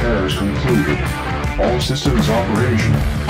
repairs concluded. All systems operational.